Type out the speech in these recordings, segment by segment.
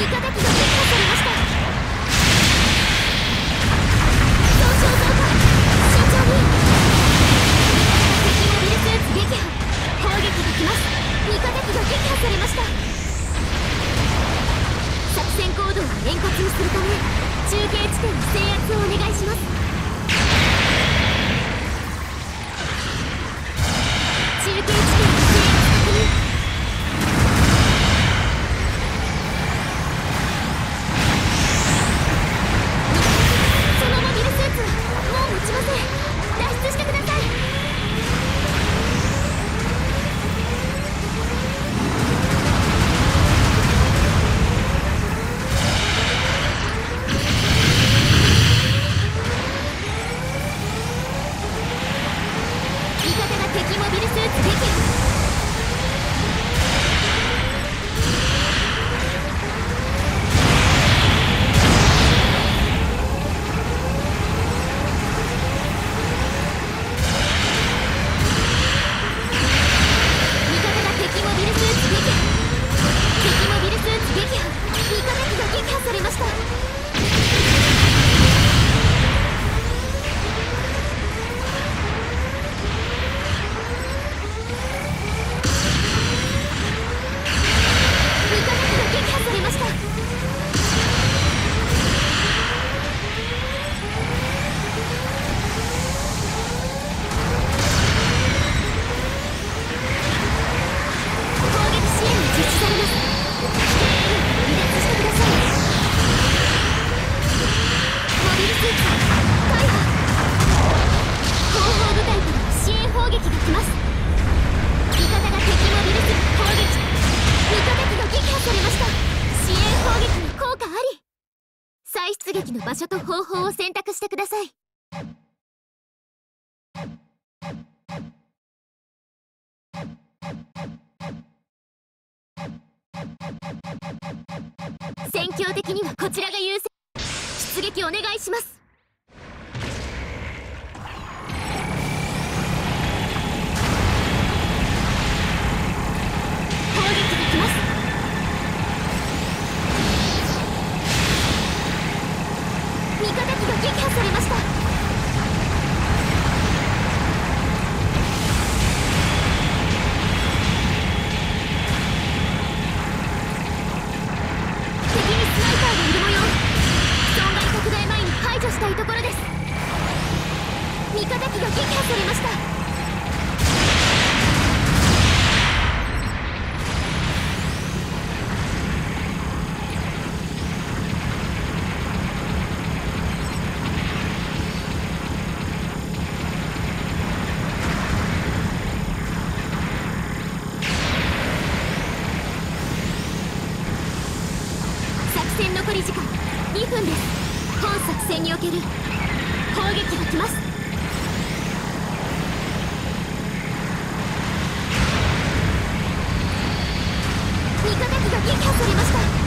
味方機がされました慎重に敵撃破攻撃ま味方機が撃破されました作戦行動を円滑にするため中継地点の制圧をお願いします。出撃の場所と方法を選択してください。戦況的にはこちらが優先。出撃お願いします。撃破されました。残り時間2分です。本作戦における砲撃が来ます味方機が撃破されました。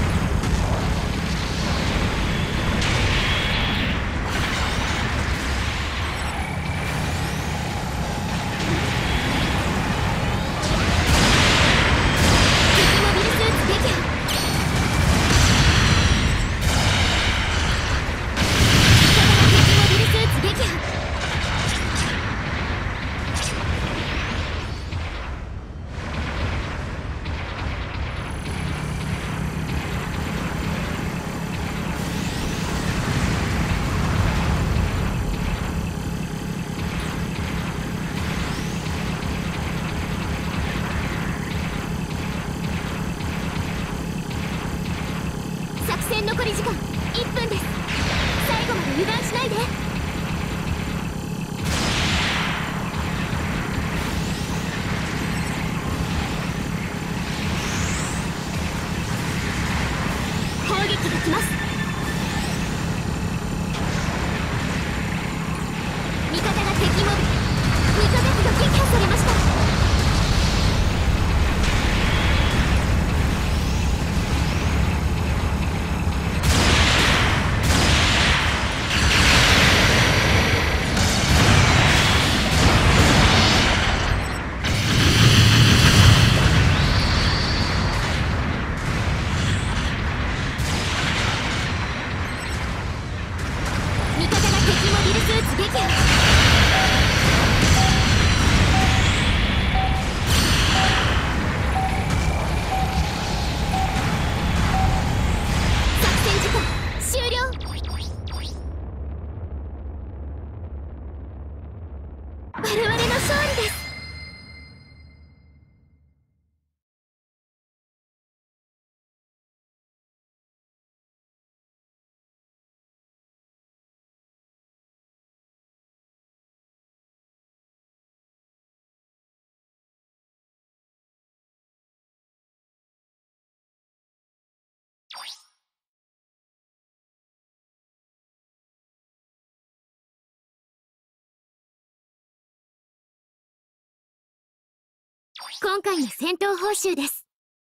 今回の戦闘報酬です。